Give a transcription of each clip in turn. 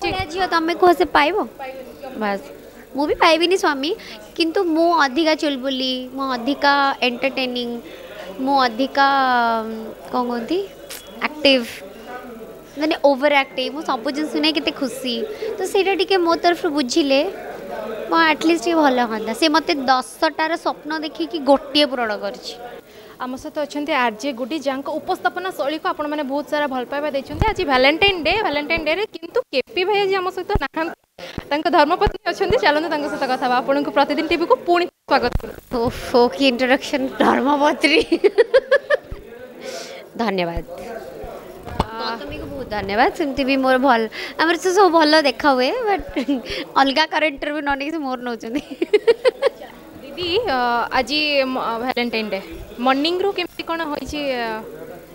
ଝିଅ ତମେ କୁହ ସେ ପାଇବ ବାସ୍ ମୁଁ ବି ପାଇବିନି ସ୍ୱାମୀ କିନ୍ତୁ ମୁଁ ଅଧିକା ଚୁଲବୁଲି ମୁଁ ଅଧିକା ଏଣ୍ଟରଟେନିଂ ମୁଁ ଅଧିକା କ'ଣ କୁହନ୍ତି ଆକ୍ଟିଭ୍ ମାନେ ଓଭର ଆକ୍ଟିଭ୍ ମୁଁ ସବୁ ଜିନିଷ ନେଇ କେତେ ଖୁସି ତ ସେଇଟା ଟିକେ ମୋ ତରଫରୁ ବୁଝିଲେ ମୋ ଆଟଲିଷ୍ଟ ଟିକେ ଭଲ ହୁଅନ୍ତା ସେ ମୋତେ ଦଶଟାର ସ୍ୱପ୍ନ ଦେଖିକି ଗୋଟିଏ ପୂରଣ କରିଛି आम सहित अच्छा आरजे गुडी जहाँ उपस्थापना शैली को आप बहुत सारा भल पाइबा देखते आज भालेटाइन डे भालेटाइन डे कि केपी भाई आज आम सहित ना धर्मपत्नी अच्छा चलते सहित कथ आपन को प्रतिदिन टी को पुणी स्वागत इंट्रोडक्शन धर्मपत्री धन्यवाद धन्यवाद सेमती भी मोर भल आम से सब भल देखा हुए बट अलग ବଟ୍ ଅଲଗା କାହାର ଇଣ୍ଟରଭ୍ୟୁ ନ ନେଇକି ସେ ମୋର ନେଉଛନ୍ତି ଦିଦି मॉर्निंग रो केमती कोन होई छी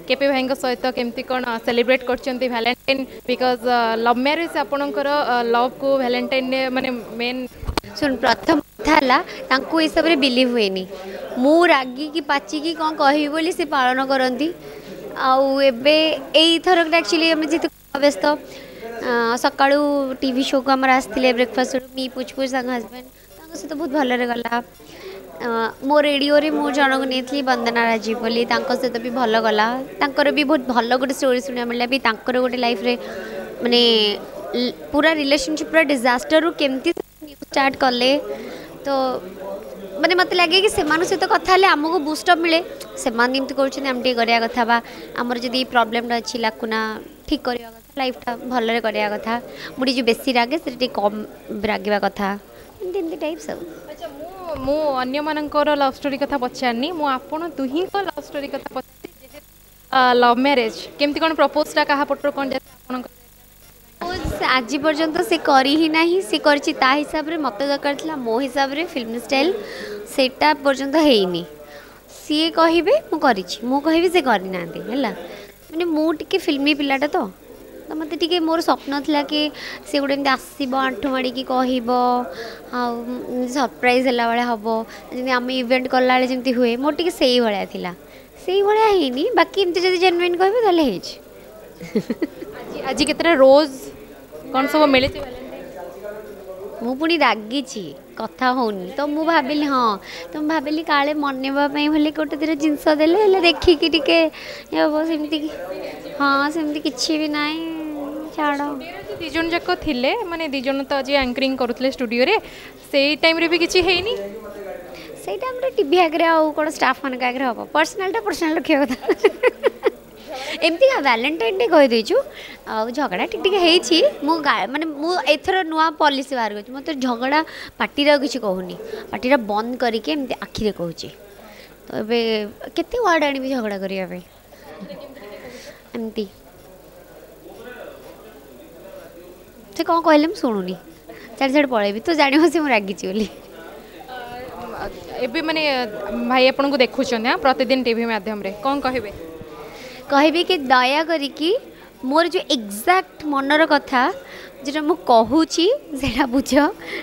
केपे भाई सहित केमती कौन सेलिब्रेट कर वैलेंटाइन बिकॉज लव मैरिज आपनकर लव को वैलेंटाइन ने मेन सुन प्रथम कथा तांको ए सब रे बिलीव होएनी मु रागी की पाची की से पालन करती आई थर एक्चुअली हम व्यस्त सका शो को आम आसते ब्रेकफास्ट मी पुछपुछ हजबैंड सहित बहुत भल्ला ମୋ ରେଡ଼ିଓରେ ମୁଁ ଜଣକୁ ନେଇଥିଲି ବନ୍ଦନା ରାଜୀବ ବୋଲି ତାଙ୍କ ସହିତ ବି ଭଲ ଗଲା ତାଙ୍କର ବି ବହୁତ ଭଲ ଗୋଟେ ଷ୍ଟୋରି ଶୁଣିବାକୁ ମିଳିଲା ବି ତାଙ୍କର ଗୋଟେ ଲାଇଫ୍ରେ ମାନେ ପୁରା ରିଲେସନସିପ୍ ପୁରା ଡିଜାଷ୍ଟରରୁ କେମିତି ଷ୍ଟାର୍ଟ କଲେ ତ ମାନେ ମୋତେ ଲାଗେ କି ସେମାନଙ୍କ ସହିତ କଥା ହେଲେ ଆମକୁ ବୁଷ୍ଟଅପ୍ ମିଳେ ସେମାନେ ଯେମିତି କରୁଛନ୍ତି ଆମେ ଟିକେ କରିବା କଥା ବା ଆମର ଯଦି ପ୍ରୋବ୍ଲେମଟା ଅଛି ଲାକୁନା ଠିକ୍ କରିବା କଥା ଲାଇଫ୍ଟା ଭଲରେ କରିବା କଥା ମୁଁ ଟିକେ ଯେଉଁ ବେଶୀ ରାଗେ ସେଇଟା ଟିକେ କମ୍ ରାଗିବା କଥା ଏମିତି ଏମିତି ଟାଇପ୍ ସବୁ ମୁଁ ଅନ୍ୟମାନଙ୍କର ଲଭ୍ ଷ୍ଟୋରୀ କଥା ପଚାରିନି ମୁଁ ଆପଣ ଦୁହିଁଙ୍କ ଲଭ୍ ଷ୍ଟୋରୀ କଥା ପଚାରିଛି ଯେହେତୁ ଲଭ୍ ମ୍ୟାରେଜ୍ କେମିତି କ'ଣ ପ୍ରପୋଜ୍ଟା କାହା ପଟରୁ କ'ଣ ଯାଇଥିଲା ଆପଣଙ୍କ ଆଜି ପର୍ଯ୍ୟନ୍ତ ସେ କରି ହିଁ ନାହିଁ ସେ କରିଛି ତା ହିସାବରେ ମୋତେ ଦରକାର ଥିଲା ମୋ ହିସାବରେ ଫିଲ୍ମ ଷ୍ଟାଇଲ୍ ସେଇଟା ପର୍ଯ୍ୟନ୍ତ ହେଇନି ସିଏ କହିବେ ମୁଁ କରିଛି ମୁଁ କହିବି ସେ କରିନାହାନ୍ତି ହେଲା ମାନେ ମୁଁ ଟିକେ ଫିଲ୍ମି ପିଲାଟା ତ ତ ମୋତେ ଟିକେ ମୋର ସ୍ୱପ୍ନ ଥିଲା କି ସେ ଗୋଟେ ଏମିତି ଆସିବ ଆଣ୍ଠୁ ମାଡ଼ିକି କହିବ ଆଉ ସରପ୍ରାଇଜ୍ ହେଲା ଭଳିଆ ହେବ ଯେମିତି ଆମେ ଇଭେଣ୍ଟ କଲାବେଳେ ଯେମିତି ହୁଏ ମୋର ଟିକେ ସେଇଭଳିଆ ଥିଲା ସେଇଭଳିଆ ହେଇନି ବାକି ଏମିତି ଯଦି ଜେନୁଇନ୍ କହିବେ ତାହେଲେ ହେଇଛି ଆଜି କେତେଟା ରୋଜ୍ କ'ଣ ସବୁ ମିଳିଛି ମୁଁ ପୁଣି ରାଗିଛି କଥା ହେଉନି ତ ମୁଁ ଭାବିଲି ହଁ ତ ମୁଁ ଭାବିଲି କାଳେ ମନେବା ପାଇଁ ବୋଲି ଗୋଟେ ଦୁଇଟା ଜିନିଷ ଦେଲେ ହେଲେ ଦେଖିକି ଟିକେ ହେବ ସେମିତି ହଁ ସେମିତି କିଛି ବି ନାହିଁ ଛାଡ଼ ଦୁଇ ଜଣ ଯାକ ଥିଲେ ମାନେ ଦୁଇ ଜଣ ତ ଯିଏ ଆଙ୍କରିଂ କରୁଥିଲେ ଷ୍ଟୁଡ଼ିଓରେ ସେଇ ଟାଇମ୍ରେ ବି କିଛି ହେଇନି ସେଇ ଟାଇମ୍ରେ ଟିଭି ଆଗରେ ଆଉ କ'ଣ ଷ୍ଟାଫ୍ମାନଙ୍କ ଆଗରେ ହେବ ପର୍ସନାଲ୍ଟା ପର୍ସନାଲ୍ ରଖିବା କଥା ଏମିତି ଭ୍ୟାଲେଣ୍ଟାଇନ୍ ଡେ କହିଦେଇଛୁ ଆଉ ଝଗଡ଼ା ଟିକେ ଟିକେ ହେଇଛି ମୁଁ ମାନେ ମୁଁ ଏଥର ନୂଆ ପଲିସି ବାହାର କରୁଛି ମୋତେ ଝଗଡ଼ା ପାଟିରେ ଆଉ କିଛି କହୁନି ପାଟିଟା ବନ୍ଦ କରିକି ଏମିତି ଆଖିରେ କହୁଛି ତ ଏବେ କେତେ ୱାର୍ଡ଼ ଆଣିବି ଝଗଡ଼ା କରିବା ପାଇଁ ଏମିତି ସେ କ'ଣ କହିଲେ ମୁଁ ଶୁଣୁନି ଚାରି ସାଢ଼େ ପଳାଇବି ତୁ ଜାଣିବ ସେ ମୁଁ ରାଗିଛି ବୋଲି ଏବେ ମାନେ ଭାଇ ଆପଣଙ୍କୁ ଦେଖୁଛନ୍ତି ହଁ ପ୍ରତିଦିନ ଟିଭି ମାଧ୍ୟମରେ କ'ଣ କହିବେ କହିବି କି ଦୟା କରିକି ମୋର ଯେଉଁ ଏକ୍ଜାକ୍ଟ ମନର କଥା যেটা মু কহুছি সেটা বুঝ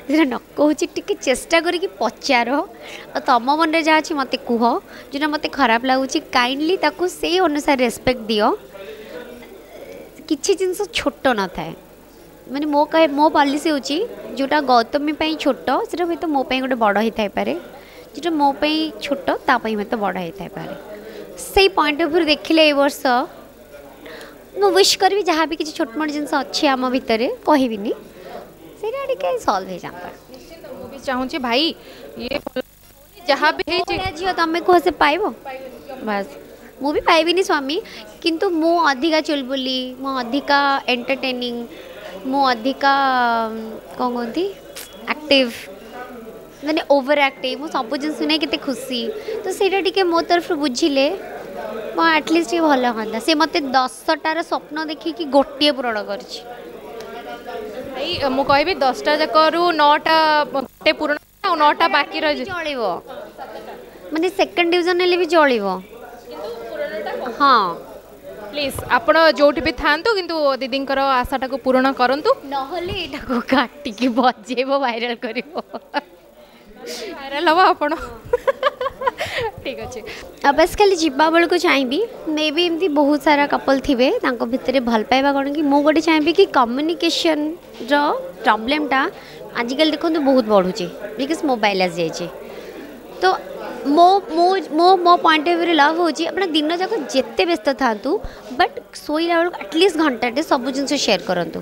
যেটা ন কহুছি টিকে চেষ্টা করিকি পচার তম মনে যা আছে মতো কুহ যেটা মতো খারাপ লাগুছি কাইন্ডলি তাকে সেই অনুসারে রেসপেক্ট দিও কিছু জিনিস ছোট নথায় मानते मो कह मो पलिस होटा गौतमी छोट से हम तो मोप गोटे बड़ ही पारे जो मोप छोटता हम बड़ हो पारे से पॉइंट अफ भ्यू देखिले यर्ष मु विश करी जहाँ भी किसी छोटम जिन अच्छे आम भितर कह सल्व हो जाता चाहूँगी भाई ये झील तुम्हें कह से पाइब बस मुझे पाइबिनी स्वामी किंतु मु अधिका चुलबुली मु अधिका एंटरटेनिंग ମୁଁ ଅଧିକା କ'ଣ କହନ୍ତି ଆକ୍ଟିଭ୍ ମାନେ ଓଭର ଆକ୍ଟିଭ୍ ମୁଁ ସବୁ ଜିନିଷ ନେଇ କେତେ ଖୁସି ତ ସେଇଟା ଟିକେ ମୋ ତରଫରୁ ବୁଝିଲେ ମୋ ଆଟଲିଷ୍ଟ ଟିକେ ଭଲ ହୁଅନ୍ତା ସେ ମୋତେ ଦଶଟାର ସ୍ୱପ୍ନ ଦେଖିକି ଗୋଟିଏ ପୂରଣ କରିଛି ଭାଇ ମୁଁ କହିବି ଦଶଟା ଯାକରୁ ନଅଟା ଗୋଟେ ପୂରଣ ଆଉ ନଅଟା ବାକି ରହିଛି ଚଳିବ ମାନେ ସେକେଣ୍ଡ ଡିଭିଜନ୍ ହେଲେ ବି ଚଳିବ ହଁ प्लीज आप जो भी था कि दीदी आशा टाक पूरण करूँ ना काटिक कर खाली जीवा बेल को चाहिए मे भी एमती बहुत सारा कपल थे भितर भल पाइबा कौन कि मुझे चाहिए कि कम्युनिकेशन रॉब्लेमटा आजिकल देखते बहुत बढ़ुचे बिकज मोबाइल आज जाए तो मो मो मो पॉइंट अफ भ्यू लव होची अपना दिन जाको जत्ते व्यस्त था बट सोइला बेल आटलिस्ट घंटा दे सब जिन सेयर करंतु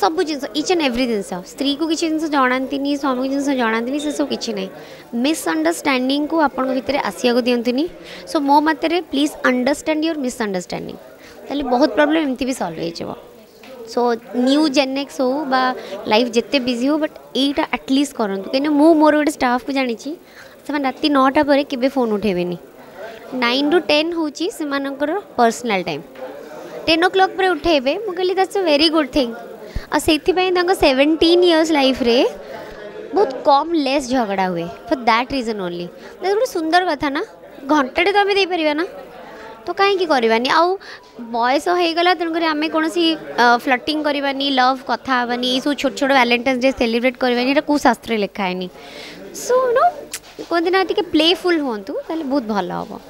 सब things each and every things स्त्री को किसी जिन जना स्वामी को जिंस जानंती से सब किछ ना मिसअंडरस्टैंडिंग को अपन को भीतर आसिया सो मो मते प्लीज अंडरस्टैंड योर मिसअंडरस्टैंडिंग तले बहुत प्रॉब्लम एमती भी सल्व हो सो न्यू जेनेक्स हो लाइफ जिते बिजी हो बट एटा एटलीस्ट करंतु केने मो मोर स्टाफ को जानी 7:00 9:00 টা পরে কিবে ফোন উঠাইবে নি 9:00 টু 10:00 হউচি সেমাননকর পার্সোনাল টাইম 10:00 ক্লক পরে উঠাইবে মু গলি দস वेरी गुड থিং আর সেইতি বাই তঙ্গ 17 ইয়ারস লাইফ রে বহুত কম লেস ঝগড়া হুয়ে ফর দ্যাট রিজন অনলি দারুণ সুন্দর কথা না ঘন্টাতে তুমি দেই পারিব না তো কাই কি করিবা নি আউ বয়স হেই গলা তন করে আমি কোনসি ফ্লটিং করিবা নি লাভ কথা হবা নি ই সু ছোট ছোট ভ্যালেন্টাইনস ডে সেলিব্রেট করিবা নি এটা কো শাস্ত্রে লেখা আইনি ସୋ ନୋ କୁହନ୍ତି ନା ଟିକେ ପ୍ଲେଫୁଲ୍ ହୁଅନ୍ତୁ ତାହେଲେ ବହୁତ ଭଲ ହେବ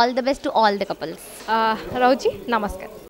all the best to all the couples ରହୁଛି ନମସ୍କାର